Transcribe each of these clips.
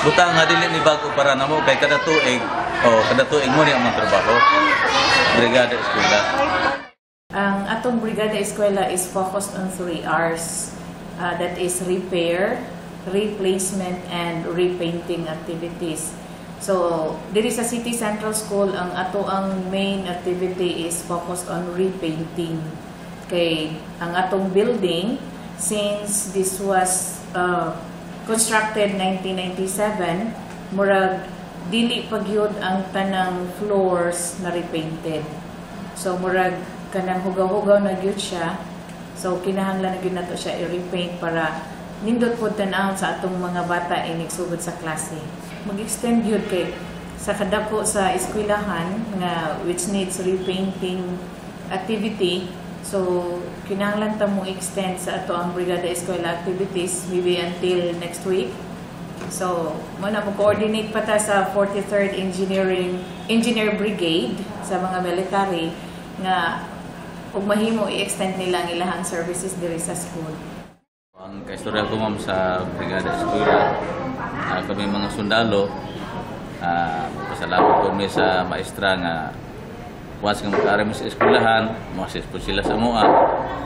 butang nga dili ni bago para namo kay kada tuig o kada tuig mo ni ang mga trabaho. Brigada eskwela. Ang atong Brigada Eskwela is focused on three R's. Uh, that is repair, replacement, and repainting activities. So, diri sa City Central School, ang ato ang main activity is focused on repainting. Kay ang atong building, since this was uh, constructed 1997, murag dili pagyud ang tanang floors na repainted. So murag kanang hugaw-hugaw na gyud siya. So kinahanglan na gyud nato siya i-repaint para nindot pod tan sa atong mga bata inigsugod sa klase. Mag-extend gyud kay sa kadako sa eskwelahan nga which needs repainting activity. So kinahanglan ta mo extend sa ato ang Brigada Eskwela activities maybe until next week. So, muna mo coordinate pa ta sa 43rd Engineering Engineer Brigade sa mga military nga ug mahimo i-extend nila ang ilahang services diri sa school. Ang kaistorya ko ma'am sa Brigada Eskwela, ah, kami mga sundalo, ah, pasalamat kami sa maestra nga once nga mag-aral mo sa eskwelahan, masis po sila sa MOA.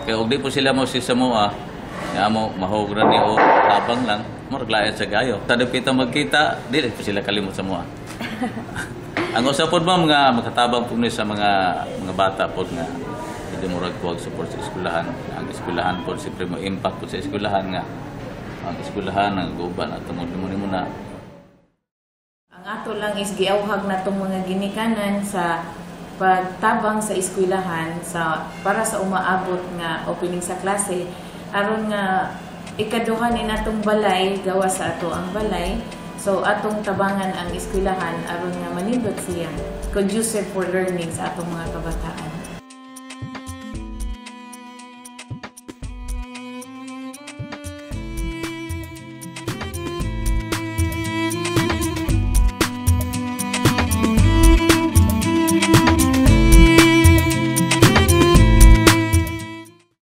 Kaya og di po sila mo sa MOA, nga mo mahog ra ni o tabang lang, maraglayan sa gayo. Tadapita magkita, dili po sila kalimot sa MOA. ang usapon ma'am nga makatabang po ni sa mga mga bata po nga hindi mo ragpuag support sa eskwelahan. Ang eskwelahan po siyempre mo impact po sa eskwelahan nga ang eskwelahan ang guban at tungod mo ni mo na Ang ato lang is giawhag na tong mga ginikanan sa pagtabang sa eskwelahan sa para sa umaabot nga opening sa klase aron nga ikaduha ni natong balay gawa sa ato ang balay. So atong tabangan ang eskwelahan aron nga manindot siya. Conducive for learning sa atong mga kabataan